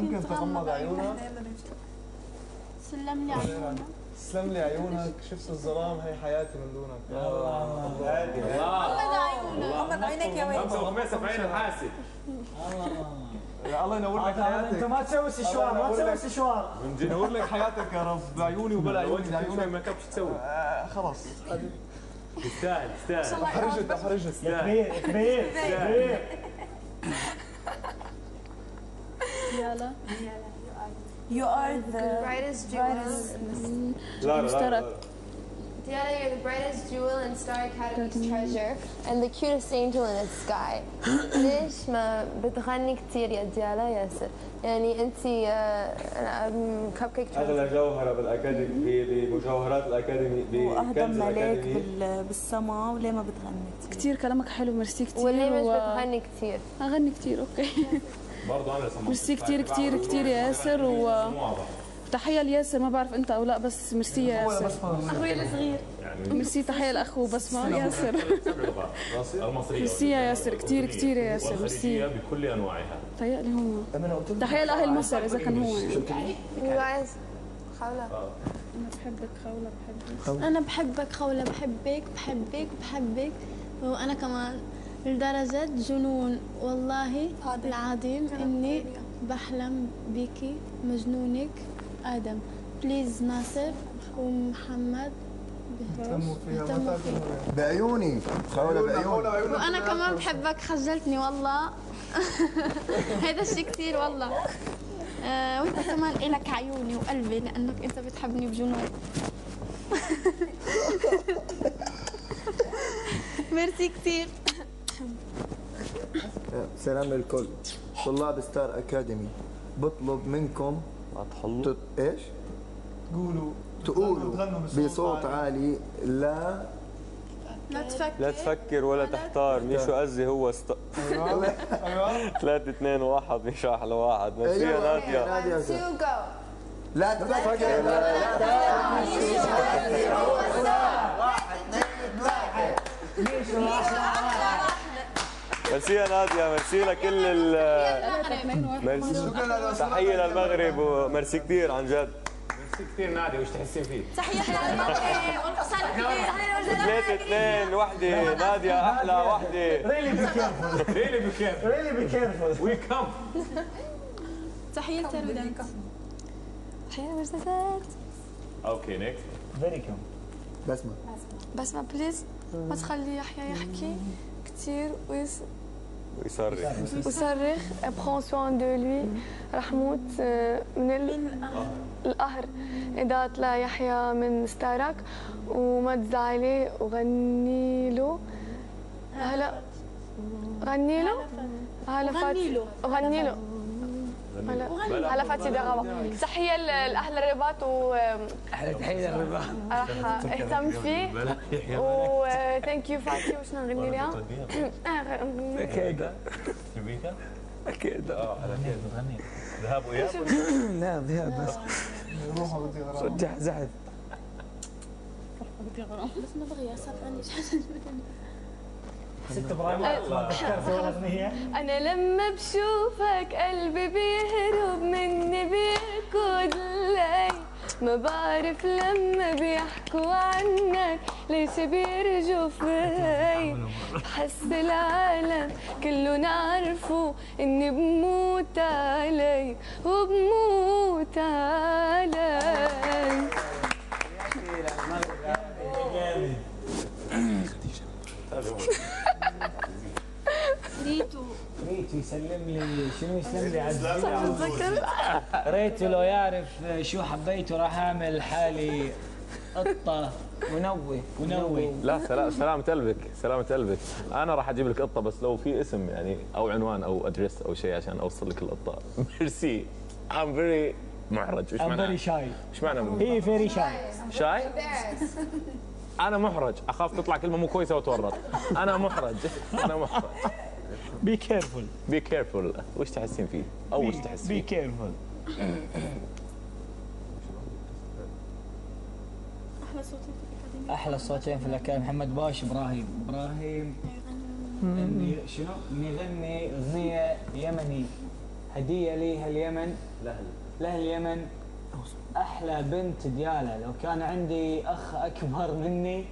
ممكن تغمض عيونك. سلم لي عيونك. تسلم لي عيونك. شفت الظلام؟ هي حياتي من دونك. غمض عينك يا ويلي. وخميسة في عين الحاسد يا الله ينور لك انت حياتك. ما تسوي سشوار ما تسوي سشوار. ينور لك حياتك يا رب. بعيوني وبلا عيوني وانت بعيونك ما كيف تسوي؟ آه، خلاص. تستاهل تستاهل احرجت احرجت يا كبير يا كبير كبير. يلا You are the brightest jewel. لا لا لا Diana, you're the brightest jewel in Star Academy's treasure and the cutest angel in its sky. ليش ما بتغني كثير يا ديانا ياسر؟ يعني انت كب كيك اغلى جوهرة بالأكاديمي بمجوهرات الأكاديمي بكنز ملاك بالسما وليه ما بتغني كثير كثير كلامك حلو. ميرسي كثير وليه مش بتغني كثير؟ أغني كثير okay. برضه أنا سمعت ميرسي كثير كثير كثير يا ياسر و تحية لياسر ما بعرف أنت أو لا بس ميرسي يا ياسر. أخوي الصغير. ميرسي تحية لأخو بسمة ياسر. المصرية. ميرسي يا ياسر كثير كثير يا ياسر ميرسي. بكل أنواعها. تهيألي هو. تحية لأهل مصر إذا كان هو. يعني You guys حولها أنا بحبك خولة بحبك. أنا بحبك خولة بحبك بحبك بحبك. وأنا كمان. لدرجة جنون. والله العظيم إني بحلم بيكي مجنونك. آدم. بليز ناصر ومحمد اهتموا بعيوني. خولة بعيوني. وأنا كمان بحبك خجلتني والله. هذا الشيء كثير والله. آه وأنت كمان إلك عيوني وقلبي لأنك أنت بتحبني بجنون. ميرسي كثير سلام للكل. طلاب ستار أكاديمي. بطلب منكم تط... إيش؟ قولوا. تقولوا تغنوا بصوت عالي. لا. لا تفكر. لا تفكر ولا تحتار. ميشو أزي هو است... أيوه. أيوه ثلاثة اثنين واحد مش أحلى واحد. ماشي يا نادية. نادية to go. لا تفكر. لا ميرسي يا نادية ميرسي لكل ال ميرسي تحية للمغرب وميرسي كثير عن جد. ميرسي كثير نادية وش تحسين فيه؟ تحية للمغرب والحصان الكبير ثلاثة اثنين وحدة. نادية أحلى وحدة. ريلي بي كيرفول ريلي بكيف ريلي بي كيرفول وي كم تحية لرودان تحية مرسلات أوكي نيكست فيري كم بسمة. بس ما بليز ما تخلي يحيى يحكي كثير ويس ويصرخ وصرخ. prends soin de lui رح موت آه، من ال- القهر. إذا طلع يحيى من ستارك وما تزعلي وغني له هلا. غني له هلا فاتي غني له هلا. فاتي دغوا تحية لأهل الرباط و أحلى تحية للرباط. راح أهتم فيه. و thank you فاتي. وش نغني لها؟ أكيد. آه على كيف بتغني ذهاب واياب لا ذهب بس. روحوا بدي غرام رجع زحف. بس ما بغي عندي ست إبراهيم اغنيه أنا لما بشوفك قلبي بيهرب مني بيركض لي ما بعرف لما بيحكوا عنك ليش بيرجوا في بحس العالم كله نعرفه إني بموت علي وبموت علي ريتو ريتو يسلم لي شنو يسلم لي؟ عزيز ريتو لو يعرف شو حبيته راح أعمل حالي. قطة. ونوي ونوي لا سلام سلامة قلبك سلامة قلبك. أنا راح أجيب لك قطة بس لو في اسم يعني أو عنوان أو address أو شيء عشان أوصل لك القطة. merci. I'm very محرج. إيش معنى very shy إيش معنى هي very shy shy أنا محرج. أخاف تطلع كلمة مو كويسة وتورط. أنا محرج. أنا محرج. بي كيرفول بي كيرفول وش تحسين فيه؟ أو وش تحس بي فيه؟ كيرفول أحلى صوتي أحلى صوتين في الاكاديمي محمد باش إبراهيم. إبراهيم. شنو؟ يغني اغنيه يمني. هدية لي اليمن لاهل لاهل اليمن أحلى بنت ديالا لو كان عندي أخ أكبر مني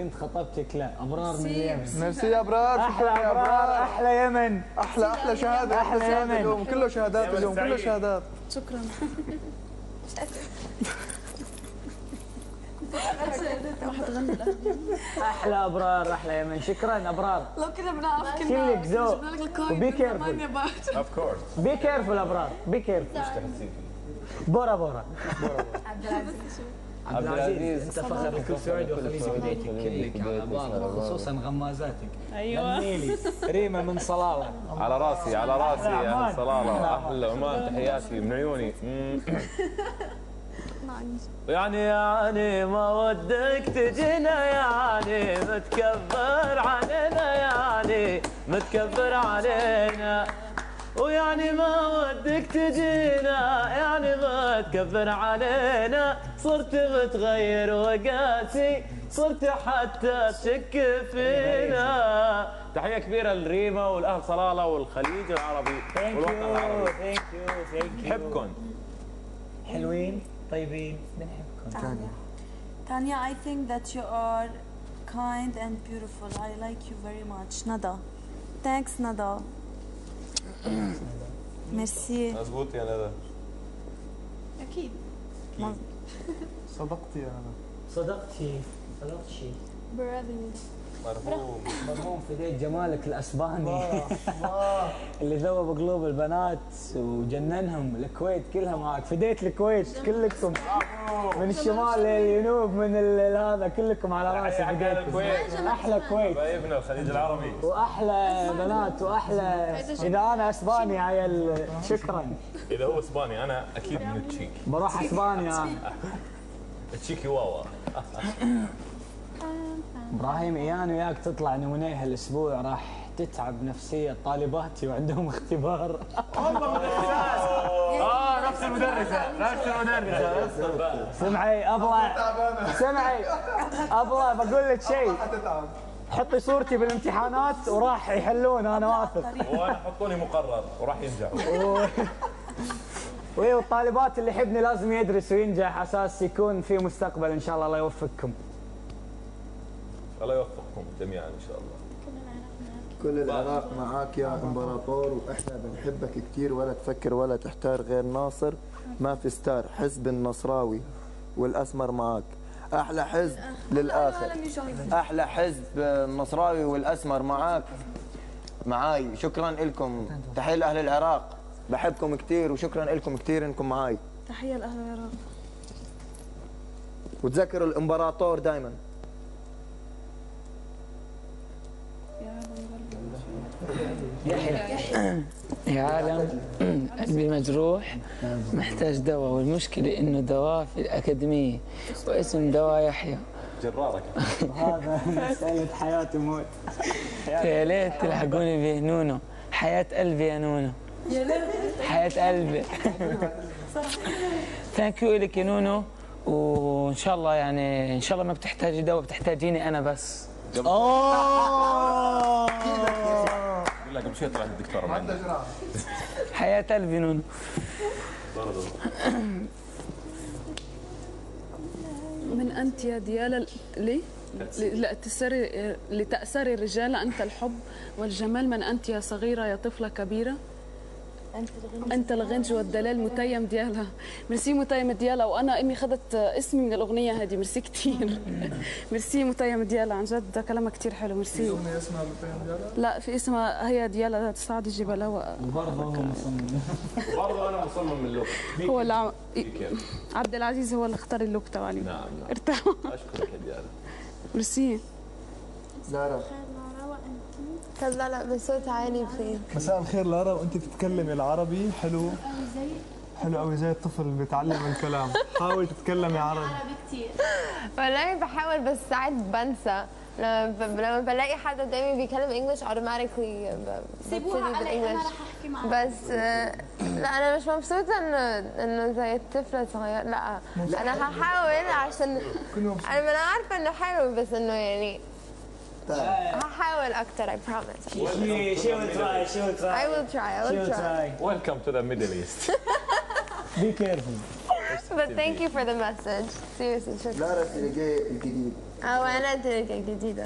كنت خطبتك له أبرار من اليمن ميرسي يا أبرار أحلى يا أبرار أحلى يمن. أحلى أحلى شهادة أحلى أحلى يمن. اليوم كله شهادات اليوم كله شهادات. شكرا. أحلى أبرار أحلى يمن. شكرا أبرار. لو كنا بنعرف كلك ذوق. و be careful of course be careful أبرار. be careful بورا بورا. عبد العزيز. انت فخر لكل سعودي وخليج بديتك كلك على بعض خصوصا غمازاتك. أيوه. غنيلي ريما من صلاله على راسي على راسي يا صلاله أحلى عمان تحياتي من عيوني. يعني يعني ما ودك تجينا يعني متكبر علينا يعني متكبر علينا. ويعني ما ودك تجينا يعني متكبر علينا. صرت متغير وقاسي صرت حتى تشك فينا. تحية كبيرة لريما والأهل صلالة والخليج العربي thank والوطن you العربي. thank you thank you نحبكم حلوين؟ طيبين؟ بنحبكم Tanya, I think that you are kind and beautiful. I like you very much. Nada. Thanks, Nada. Merci. مزبوط يا ندى صدقتي يا أنا صدقتي. صدقتي. مرحوم. مرحوم فديت جمالك الأسباني. اللي ذوب قلوب البنات وجننهم الكويت كلها معك فديت الكويت كلكم. من الشمال للجنوب من ال- هذا كلكم على راسي فديت الكويت. أحلى كويت. حبايبنا الخليج العربي. وأحلى بنات وأحلى إذا أنا أسباني عيل شكرا. إذا هو إسباني أنا أكيد من التشيك بروح إسبانيا. التشيكي واوا. إبراهيم إيان وياك تطلع نمونيه هالاسبوع راح تتعب نفسية طالباتي وعندهم اختبار. آه نفس المدرسة نفس المدرسة. سمعي أبغى سمعي أبغى بقول لك شيء. حطي صورتي بالامتحانات وراح يحلون أنا واثق وأنا حطوني مقرر وراح ينجحوا. والطالبات اللي يحبني لازم يدرس وينجح أساس يكون في مستقبل إن شاء الله الله يوفقكم. الله يوفقكم جميعا إن شاء الله. كل العراق معاك. يا إمبراطور وإحنا بنحبك كثير ولا تفكر ولا تحتار غير ناصر. ما في ستار حزب النصراوي والأسمر معاك. أحلى حزب للآخر. أحلى حزب النصراوي والأسمر معاك. معاي شكرا لكم تحية لأهل العراق. بحبكم كثير وشكرا لكم كثير إنكم معاي. تحية لأهل العراق. وتذكروا الإمبراطور دائما يا عالم. قلبي مجروح محتاج دواء. والمشكلة إنه دواء في الأكاديمية. واسم دواء يحيى. جرارك. هذا مسألة حياة وموت. يا ليت تلحقوني بنونو حياة قلبي يا نونو. حياة قلبي. thank you لك يا نونو. وإن شاء الله يعني إن شاء الله ما بتحتاجي دواء بتحتاجيني أنا بس. أوه! لك قبل شوي طلعت الدكتورة معنا حياة قلبي نونو من أنت يا ديالا ليه؟ لا تسري لتأسري الرجال أنت الحب والجمال من أنت يا صغيرة يا طفلة كبيرة؟ أنت الغنج والدلال متيم ديالا. ميرسي متيم ديالا. وأنا أمي خدت اسمي من الأغنية هذه. ميرسي كثير ميرسي متيم ديالا. عن جد كلامها كثير حلو. ميرسي. أغنية اسمها متيم ديالا؟ لا في اسمها هي ديالا. تسعد الجبلاوة برضه هو مصمم برضه أنا مصمم من look. هو اللي عم- عبد العزيز هو اللي اختار ال look تبعي نعم نعم. ارتاح. أشكرك يا ديالا. ميرسي. زارا لا لا بصوت عالي please مساء الخير لارا وانت بتتكلمي العربي. حلو. حلو قوي زي الطفل اللي بيتعلم الكلام. حاول تتكلمي عربي. والله بحاول بس ساعات بنسى. لما بلاقي حد قدامي بيتكلم English automatically سيبوها علي أنا بالانجلش رح أحكي بس لا أنا مش مبسوطة انه انه زي الطفلة صغيره لا. أنا هحاول عشان أنا ما أنا عارفة إنه حلو بس إنه يعني هحاول أكتر I promise She, she will try, she will try. I will try I She will will try try. Welcome to the Middle East. Be careful. but thank you for the message seriously شكرا لا رسل الجديد أو أنا تلك جديدة